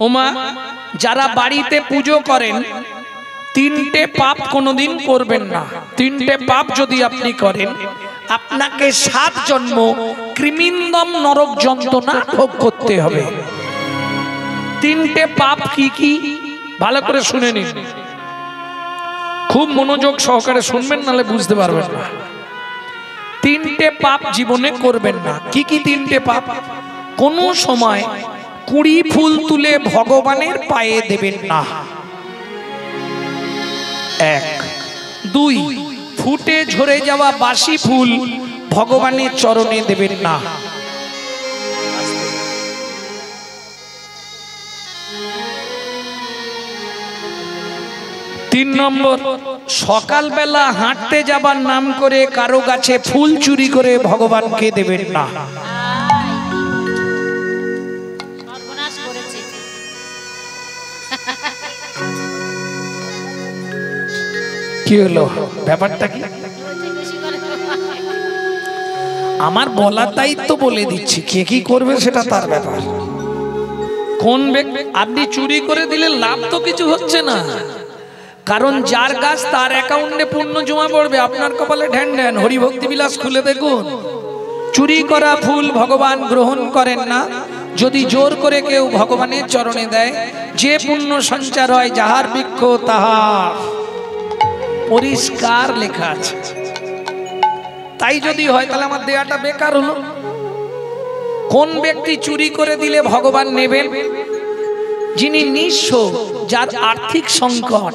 ওমা, যারা বাড়িতে পুজো করেন, তিনটে পাপ কোনোদিন করবেন না। তিনটে পাপ যদি আপনি করেন, আপনাকে সাত জন্ম কৃমিন্দম নরক যন্ত্রণা ভোগ করতে হবে। তিনটে পাপ কি কি? ভালো করে শুনে নিন। খুব মনোযোগ সহকারে শুনবেন নালে বুঝতে পারবেন না। তিনটে পাপ জীবনে করবেন না। কি কি তিনটে পাপ? কোন সময় কুড়ি ফুল তুলে ভগবানের পায়ে দেবেন না। এক। দুই। ফুটে ঝরে যাওয়া বাসি ফুল ভগবানের চরণে দেবেন না। তিন নম্বর। সকালবেলা হাঁটতে যাবার নাম করে কারও গাছে ফুল চুরি করে ভগবানকে দেবেন না। কি হলো? ব্যাপারটা কি? আমার বলার দায়িত্ব বলে দিচ্ছি। কে কি করবে সেটা তার ব্যাপার। কোন আপনি চুরি করে দিলে লাভ তো কিছু হচ্ছে না। কারণ যার কাজ তার অ্যাকাউন্টে পূর্ণ জমা পড়বে, আপনার কপালে ঢ্যান ঢ্যান, হরিভক্তি বিলাস খুলে দেখুন। চুরি করা ফুল ভগবান গ্রহণ করেন না। যদি জোর করে কেউ ভগবানের চরণে দেয়, যে পুণ্য সঞ্চার হয়, যাহার বৃক্ষ তাহার পরিষ্কার লেখা আছে। তাই যদি হয়, তাহলে আমার দেয়াটা বেকার হলো। কোন ব্যক্তি চুরি করে দিলে ভগবান নেবেন? যিনি নিঃস্ব, যার আর্থিক সংকট।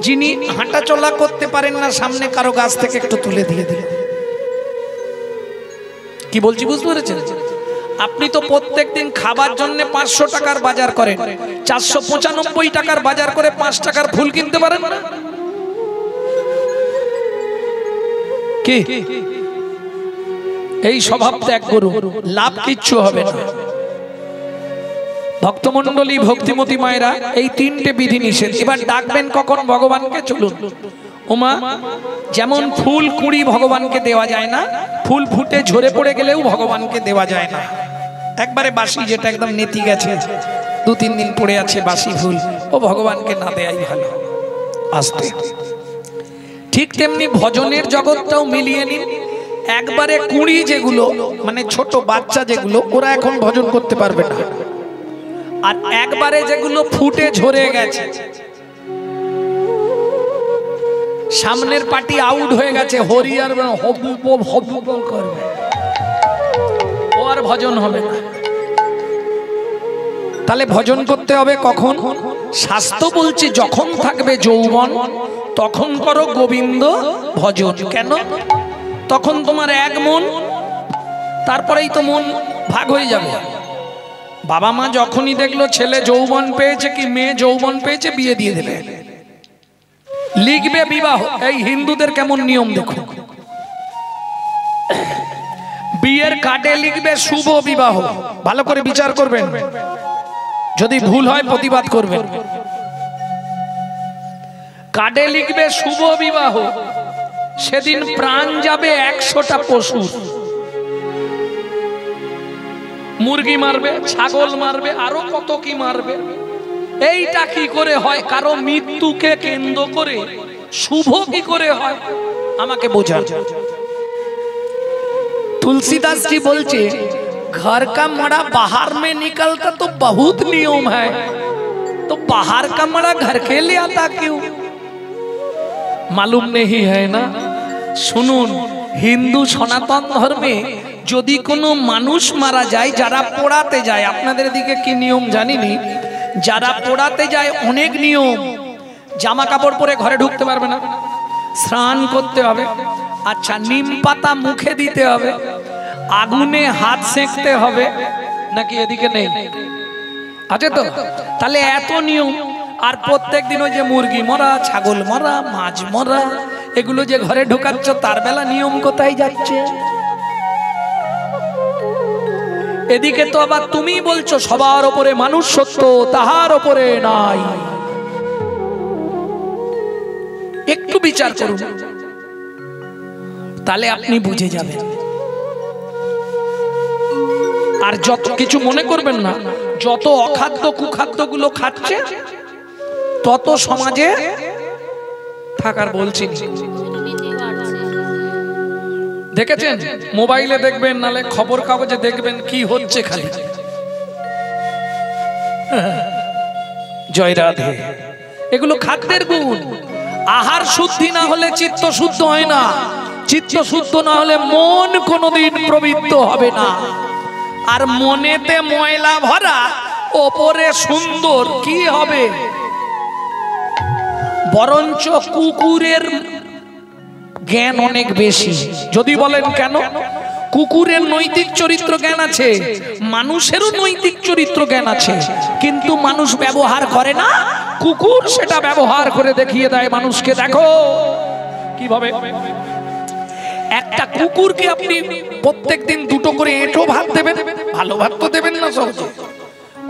যিনি হাঁটা চলা করতে পারেন না, সামনে কারও গাছ থেকে একটু তুলে দিয়ে দিলেন। কি বলছি, বুঝতে পেরেছেন? আপনি তো প্রত্যেক দিন খাবার জন্য পাঁচশো টাকার বাজার করেন। চারশো পঁচানব্বই টাকার বাজার করে পাঁচ টাকার ফুল কিনতে পারেন না? কি? এই স্বভাব ত্যাগ করুন, লাভ কিচ্ছু হবে না। ভক্তমন্ডলী ভক্তিমতী মায়েরা, এই তিনটে বিধি নিষেধ। এবার ডাকবেন কখন ভগবানকে? চলুন। ওমা যেমন ফুল কুড়ি ভগবানকে দেওয়া যায় না, ফুল ফুটে ঝরে পড়ে গেলেও ভগবানকে দেওয়া যায় না। একবারে বাসি যেটা একদম নেতি গেছে। দু তিন দিন পড়ে আছে বাসি ফুল। ও ভগবানকে না দেয়াই ভালো। আসতে। ঠিক তেমনি ভজনের জগৎটাও মিলিয়ে নিন। একবারে কুড়ি যেগুলো মানে ছোট বাচ্চা যেগুলো, ওরা এখন ভজন করতে পারবে না। আর একবারে যেগুলো ফুটে ঝরে গেছে। সামনের পার্টি আউট হয়ে গেছে হরি আর হবুব হবুব করবে। ও আর ভজন হবে তাহলে ভজন করতে হবে কখন? স্বাস্থ্য বলছে, যখন থাকবে যৌবন, তখন করো গোবিন্দ ভজন। কেন? তখন তোমার এক মন, তারপরেই তো মন ভাগ হয়ে যাবে। বাবা মা যখনই দেখল ছেলে যৌবন পেয়েছে কি মেয়ে যৌবন পেয়েছে, বিয়ে দিয়ে দেবে। লিখবে বিবাহ। এই হিন্দুদের কেমন নিয়ম দেখো? বিয়ের কাটে লিখবে শুভ বিবাহ। ভালো করে বিচার করবেন। যদি ভুল হয় প্রতিবাদ করবেন কার্ডে লিখবে শুভ বিবাহ। সেদিন প্রাণ যাবে একশোটা পশু মুরগি মারবে ছাগল মারবে আরও কত কি মারবে। এইটা কি করে হয়? কারও মৃত্যুকে কেন্দ্র করে শুভ কি করে হয়? আমাকে বোঝান। তুলসীদাসজি বলছে? घर का मड़ा बाहर में निकलता तो बहुत नियम है तो बाहर का मड़ा घर के ले आता क्यों মালুম নেই হয় না শুনুন হিন্দু সনাতন ধর্মে যদি কোনো মানুষ মারা যায় যারা পোড়াতে যায় আপনাদের দিকে কি নিয়ম জানিনি যারা পোড়াতে যায় অনেক নিয়ম জামা কাপড় পরে ঘরে ঢুকতে পারবে না স্নান করতে হবে আচ্ছা নিম পাতা মুখে দিতে হবে আগুনে হাত সেঁকতে হবে? নাকি এদিকে নেই? আছে তো? তাহলে এত নিয়ম, আর প্রত্যেক দিন ওই যে মুরগি মরা, ছাগল মরা, মাছ মরা, এগুলো যে ঘরে ঢোকাচ্ছ, তার বেলা নিয়ম কোথায় যাচ্ছে? এদিকে তো আবার তুমি বলছো, সবার ওপরে মানুষ সত্য, তাহার ওপরে নাই। একটু বিচার করুন। তাহলে আপনি বুঝে যাবেন। আর যত কিছু মনে করবেন না, যত অখাদ্য কুখাদ্যগুলো খাচ্ছে, তত সমাজে থাকার বলছি দেখেছেন? মোবাইলে দেখবেন, নালে খবর কাগজে দেখবেন কি হচ্ছে খালি। জয় রাধে। এগুলো খাদ্যের গুণ। আহার শুদ্ধি না হলে চিত্ত শুদ্ধ হয় না। চিত্ত শুদ্ধ না হলে মন কোনোদিন প্রবৃত্ত হবে না। আর মনেতে ময়লা ভরা, ওপরে সুন্দর কি হবে? বরঞ্চ কুকুরের জ্ঞান অনেক বেশি। যদি বলেন কেন? কুকুরের নৈতিক চরিত্র জ্ঞান আছে, মানুষেরও নৈতিক চরিত্র জ্ঞান আছে, কিন্তু মানুষ ব্যবহার করে না। কুকুর সেটা ব্যবহার করে দেখিয়ে দেয় মানুষকে, দেখো। কীভাবে? একটা কুকুরকে আপনি প্রত্যেক দিন দুটো করে এঁটো ভাত দেবেন? ভালো ভাত তো দেবেন না সহজে।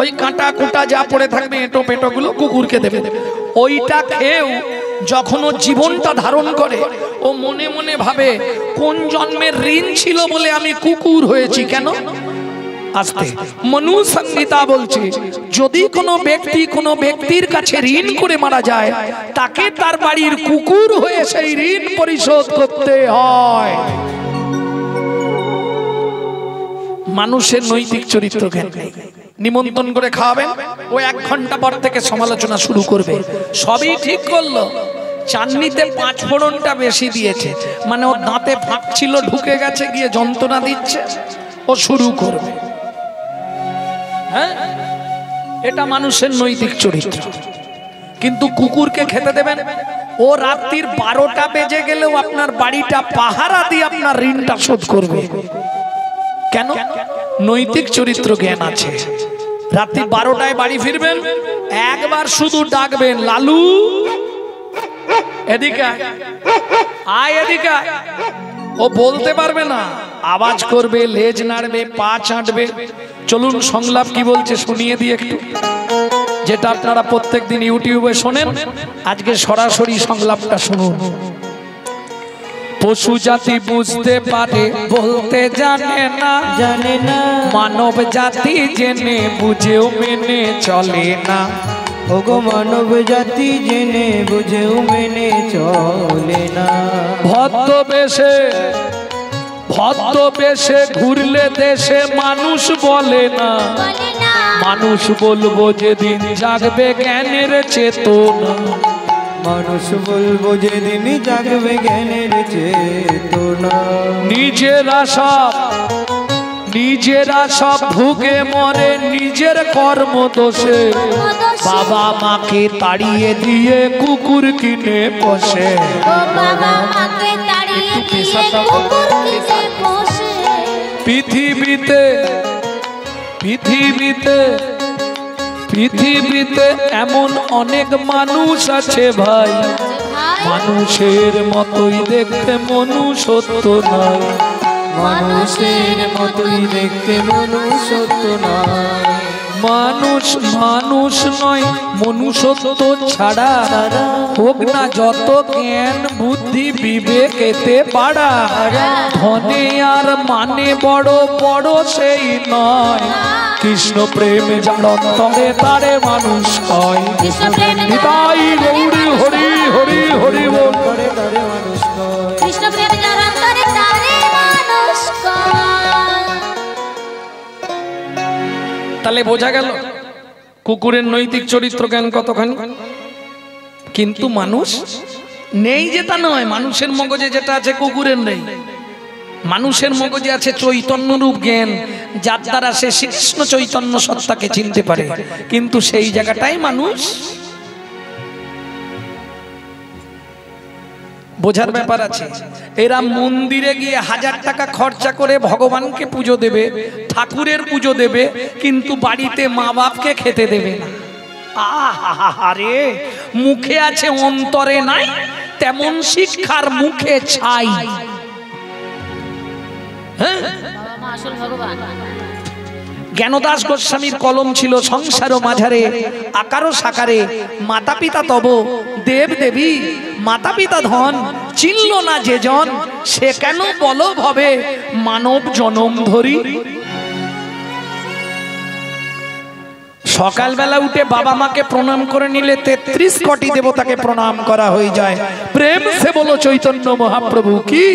ওই কাঁটা কুটা যা পড়ে থাকবে, এঁটো পেটো গুলো কুকুরকে দেবে ওইটা খেয়েও যখন ও জীবনটা ধারণ করে, ও মনে মনে ভাবে, কোন জন্মের ঋণ ছিল বলে আমি কুকুর হয়েছি কেন? আসতে। মনু সংহিতা বলছে, যদি কোনো ব্যক্তি কোনো ব্যক্তির কাছে ঋণ করে মারা যায়, তাকে তার বাড়ির কুকুর হয়ে সেই ঋণ পরিশোধ করতে হয়। মানুষের নৈতিক চরিত্র জ্ঞান নিমন্ত্রণ করে খাওয়াবেন, ও এক ঘণ্টা পর থেকে সমালোচনা শুরু করবে। সবই ঠিক করল। চাননিতে পাঁচ ফোড়নটা বেশি দিয়েছে। মানে ওর দাঁতে ফাঁক ছিল, ঢুকে গেছে, গিয়ে যন্ত্রণা দিচ্ছে। ও শুরু করবে। হ্যাঁ? এটা মানুষের নৈতিক চরিত্র। কিন্তু কুকুরকে খেতে দেবেন? ও রাত্রির বারোটা বেজে গেলেও আপনার বাড়িটা পাহারা দিয়ে আপনার ঋণটা শোধ করবে। কেন? নৈতিক চরিত্র জ্ঞান আছে। রাত্রি বারোটায় বাড়ি ফিরবেন, একবার শুধু ডাকবেন, লালু। এদিকে আয়। এদিকে ও বলতে পারবে না। আওয়াজ করবে লেজ নাড়বে পা চাটবে চলুন সংলাপ কি বলছে শুনিয়ে দিয়ে একটু। যেটা আপনারা প্রত্যেক দিন ইউটিউবে শোনেন আজকে সরাসরি সংলাপটা শুনুন। পশু জাতি বুঝতে পারে বলতে জানে না। জানে না। মানব জাতি জেনে বুঝেও মেনে চলে না। ওগো মানব জাতি জেনে বুঝেও মেনে চলে না। ভদ্র বেশে ভদ্র বেশে ঘুরলে দেশে মানুষ বলে না। মানুষ বলব যেদিন জাগবে জ্ঞানের চেতনা। মানুষ বলব যেদিন জাগবে জ্ঞানের চেতনা। নিজেরা সব নিজেরা সব ভুগে মরে নিজের কর্ম দোষে বাবা মাকে তাড়িয়ে দিয়ে কুকুর কিনে বসে বাবা মাকে তাড়িয়ে দিয়ে কুকুর কিনে বসে পৃথিবীতে পৃথিবীতে পৃথিবীতে এমন অনেক মানুষ আছে ভাই। মানুষের মতোই দেখতে মনুষ্যত্ব নয়। মানুষের মতোই দেখতে মনুষ্যত্ব নয়। মানুষ মানুষ নয় মনুষ্যত্ব ছাড়া। হোক না যত জ্ঞান বুদ্ধি বিবেক এতে বাড়া ধনে আর মানে বড় বড় সেই নয়। কৃষ্ণ প্রেম যার অন্তরে তারে মানুষ হয়। হরি হরি। তাহলে বোঝা গেল, কুকুরের নৈতিক চরিত্র জ্ঞান কতখানি? কিন্তু মানুষ নেই যেটা নয়, মানুষের মগজে যেটা আছে কুকুরের নেই। মানুষের মগজে আছে চৈতন্যরূপ জ্ঞান, যার দ্বারা সে কৃষ্ণ চৈতন্য সত্তাকে চিনতে পারে। কিন্তু সেই জায়গাটাই মানুষ বোঝার ব্যাপার আছে। এরা মন্দিরে গিয়ে হাজার টাকা খরচা করে ভগবানকে পুজো দেবে, ঠাকুরের পুজো দেবে, কিন্তু বাড়িতে মা বাপকে খেতে দেবে না। আরে মুখে আছে অন্তরে নাই, তেমন শিক্ষার মুখে ছাই। হ্যাঁ? ভগবান। জ্ঞানদাস গোস্বামীর কলম ছিল সংসার মাঝারে আকারও সাকারে। মাতা পিতা তব দেব দেবী মাতা পিতা ধন, চিনল না যে জন, সে কেন বল ভবে মানব জনম ধরি? সকালবেলা উঠে বাবা মাকে প্রণাম করে নিলে তেত্রিশ কোটি দেবতাকে প্রণাম করা হয়ে যায়। প্রেম সে বলো চৈতন্য মহাপ্রভু কি?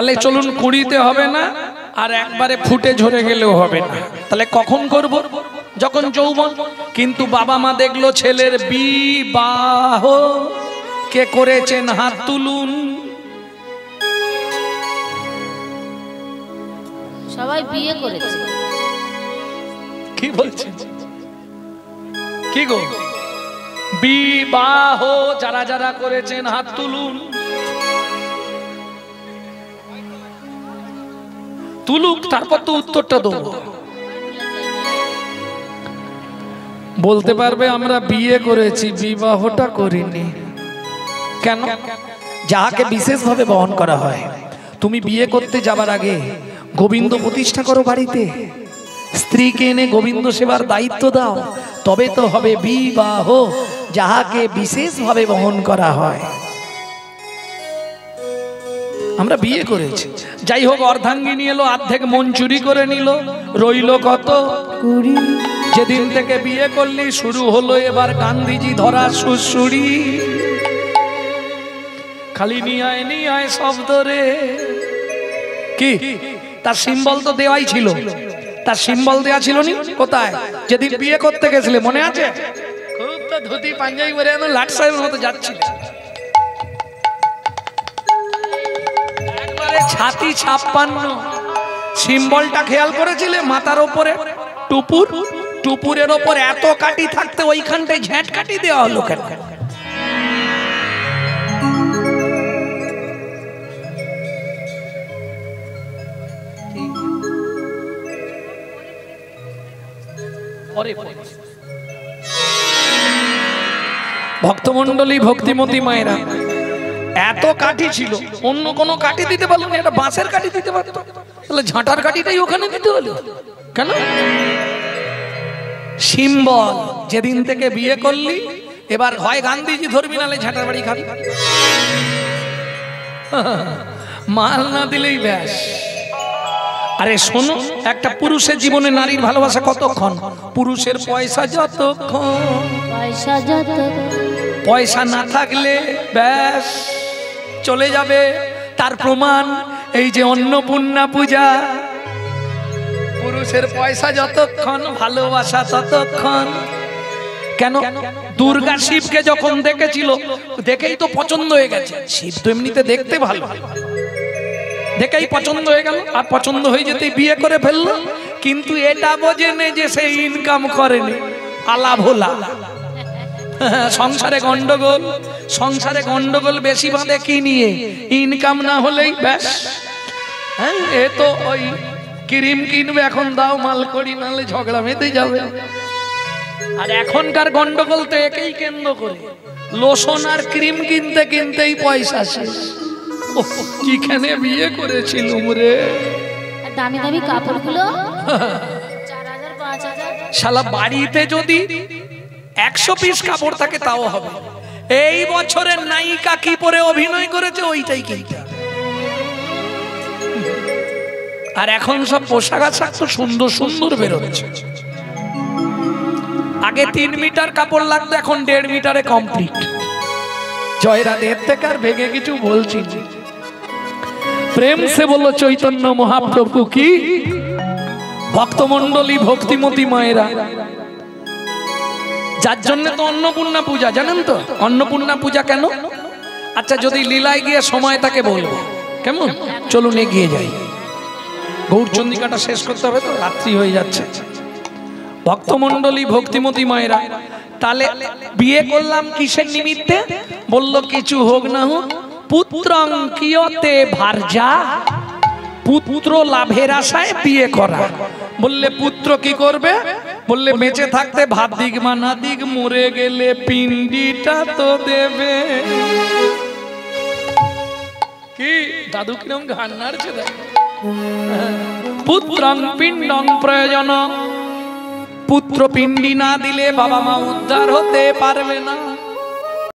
তাহলে চলুন কুড়িতে হবে না আর একবারে ফুটে ঝরে গেলেও হবে না। তাহলে কখন করব? যখন যৌবন। কিন্তু বাবা মা দেখল ছেলের বিবাহ। কে করেছেন হাত তুলুন। সবাই বিয়ে করেছে। কি বলছেন কি গো? বিবাহ যারা যারা করেছেন হাত তুলুন। তুলুক, তারপর তো উত্তরটা দেবো। বলতে পারবে, আমরা বিয়ে করেছি, বিবাহটা করিনি। কেন? যাহাকে বিশেষভাবে বহন করা হয়। তুমি বিয়ে করতে যাবার আগে গোবিন্দ প্রতিষ্ঠা করো বাড়িতে। স্ত্রীকে এনে গোবিন্দ সেবার দায়িত্ব দাও। তবে তো হবে বিবাহ, যাহাকে বিশেষভাবে বহন করা হয়। আমরা বিয়ে করেছি। যাই হোক অর্ধাঙ্গিনী এলো অর্ধেক মন চুরি করে নিল রইল কত? কুড়ি। যেদিন থেকে বিয়ে করলি শুরু হলো এবার গান্ধীজি ধরা সুসুড়ি খালি নিয়ায় নিয়ায় শব্দ রে। কি? তার সিম্বল তো দেওয়াই ছিল। তার সিম্বল দেওয়া ছিল নি? কোথায়? যেদিন বিয়ে করতে গেছিলে মনে আছে? খুব তো ধুতি পাঞ্জাবি পরে লাট সাহেবের মতো যাচ্ছিল। একবারে ছাতি ছাপ্পান্ন। সিম্বলটা খেয়াল করেছিলে? মাথার ওপরে? টুপুর? টুপুরের ওপর এত কাটি থাকতে ওইখানটায় ঝ্যাঁট কাটি দেওয়া হলো কেন? ভক্তমন্ডলী ভক্তিমতী মায়েরা এত কাঠি ছিল। অন্য কোনো কাঠি দিতে পারল না এটা বাঁশের কাঠি দিতে পারতো। তাহলে ঝাঁটার কাঠিটাই ওখানে দিতে হলো। কেন? সিম্বল। যেদিন থেকে বিয়ে করলি এবার হয় গান্ধীজি ধরবি নালে ঝাঁটার বাড়ি খাবি। মাল না দিলেই ব্যাস। আরে শোনো একটা পুরুষের জীবনে নারীর ভালোবাসা কতক্ষণ? পুরুষের পয়সা যতক্ষণ। পয়সা যত পয়সা না থাকলে ব্যাস। চলে যাবে। তার প্রমাণ এই যে অন্নপূর্ণা পূজা। পুরুষের পয়সা যতক্ষণ, ভালোবাসা ততক্ষণ। কেন? দুর্গা শিবকে যখন দেখেছিল, দেখেই তো পছন্দ হয়ে গেছে। শিব তো এমনিতে দেখতে ভালো। দেখেই পছন্দ হয়ে গেল। আর পছন্দ হয়ে যেতে বিয়ে করে ফেলল। কিন্তু এটা বোঝেনে যে সে ইনকাম করেনি। আলা ভোলা সংসারে গন্ডগোল সংসারে গন্ডগোল বেশি বাঁধে কি নিয়ে? ইনকাম না হলেই ব্যাস। হ্যাঁ এ তো ওই ক্রিম কিনবে এখন দাও মাল করি নাহলে ঝগড়া মেতে যাবে। আর এখনকার গন্ডগোল তো একেই কেন্দ্র করে। লোশন আর ক্রিম কিনতে কিনতেই পয়সা শেষ। কিখানে বিয়ে করেছিলুম রে। দামি দামি কাপড়গুলো? শালা বাড়িতে যদি একশো পিস কাপড় থাকে তাও হবে। এই বছরের নায়িকা কি পরে অভিনয় করেছে ওইটাই কিনতে। আর এখন সব পোশাক আশাক তো সুন্দর সুন্দর বেরোচ্ছে। আগে তিন মিটার কাপড় লাগতো এখন দেড় মিটারে কমপ্লিট জয়রাধে এর থেকে আর ভেঙে কিছু বলছি। প্রেম সে বলল চৈতন্য মহাপ্রভু কি? ভক্তমণ্ডলী ভক্তিমতী মায়েরা যার জন্য তো অন্নপূর্ণা পূজা, জানেন তো? অন্নপূর্ণা পূজা কেন? আচ্ছা যদি লীলায় গিয়ে সময় তাকে বলব। কেমন? চলুন, এগিয়ে যাই। গৌরচন্দিকাটা শেষ করতে হবে তো, রাত্রি হয়ে যাচ্ছে। ভক্তমণ্ডলী, ভক্তিমতী মায়েরা তাহলে বিয়ে করলাম কিসের নিমিত্তে? বলল, কিছু হোক না হোক, পুত্রং কিয়তে ভারজা পুত্র লাভের আশায় বিয়ে করা। বললে, পুত্র কি করবে? বললে, বেঁচে থাকতে ভাত দিক মা না দিক, মরে গেলে পিন্ডিটা তো দেবে। কি? দাদু কিরম ঘান নাড়ছে পুত্রং পিণ্ডং প্রয়োজন। পুত্র পিণ্ডি না দিলে বাবা মা উদ্ধার হতে পারবে না।